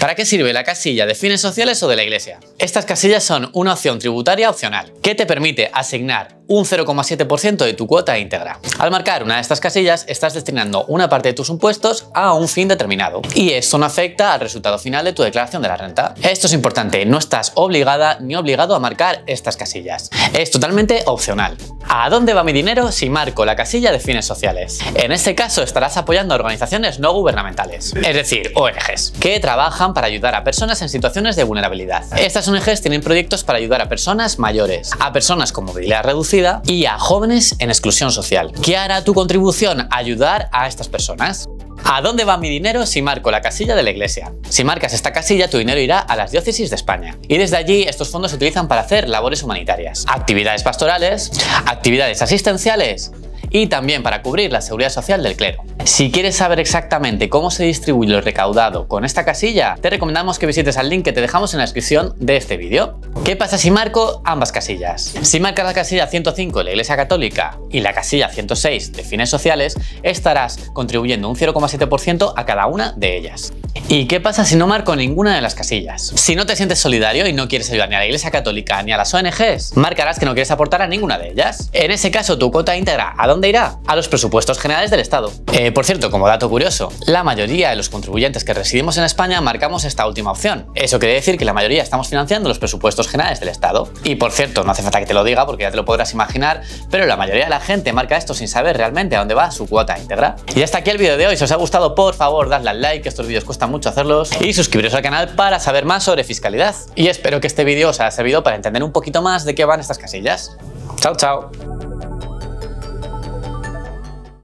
¿Para qué sirve la casilla de fines sociales o de la iglesia? Estas casillas son una opción tributaria opcional que te permite asignar un 0,7% de tu cuota íntegra. Al marcar una de estas casillas, estás destinando una parte de tus impuestos a un fin determinado y esto no afecta al resultado final de tu declaración de la renta. Esto es importante, no estás obligada ni obligado a marcar estas casillas. Es totalmente opcional. ¿A dónde va mi dinero si marco la casilla de fines sociales? En este caso estarás apoyando organizaciones no gubernamentales, es decir, ONGs, que trabajan para ayudar a personas en situaciones de vulnerabilidad. Estas ONGs tienen proyectos para ayudar a personas mayores, a personas con movilidad reducida y a jóvenes en exclusión social. ¿Qué hará tu contribución? Ayudar a estas personas. ¿A dónde va mi dinero si marco la casilla de la iglesia? Si marcas esta casilla, tu dinero irá a las diócesis de España. Y desde allí estos fondos se utilizan para hacer labores humanitarias, actividades pastorales, actividades asistenciales y también para cubrir la seguridad social del clero. Si quieres saber exactamente cómo se distribuye lo recaudado con esta casilla, te recomendamos que visites al link que te dejamos en la descripción de este vídeo. ¿Qué pasa si marco ambas casillas? Si marcas la casilla 105 de la Iglesia Católica y la casilla 106 de fines sociales, estarás contribuyendo un 0,7% a cada una de ellas. ¿Y qué pasa si no marco ninguna de las casillas? Si no te sientes solidario y no quieres ayudar ni a la Iglesia Católica ni a las ONGs, marcarás que no quieres aportar a ninguna de ellas. En ese caso, tu cuota íntegra, ¿a dónde irá? A los presupuestos generales del Estado. Eh, por cierto, como dato curioso, la mayoría de los contribuyentes que residimos en España marcamos esta última opción. Eso quiere decir que la mayoría estamos financiando los presupuestos generales del Estado. Y por cierto, no hace falta que te lo diga porque ya te lo podrás imaginar, pero la mayoría de la gente marca esto sin saber realmente a dónde va su cuota íntegra. Y hasta aquí el vídeo de hoy. Si os ha gustado, por favor, dadle al like, que estos vídeos cuestan hacerlos, y suscribiros al canal para saber más sobre fiscalidad. Y espero que este vídeo os haya servido para entender un poquito más de qué van estas casillas. Chao, chao.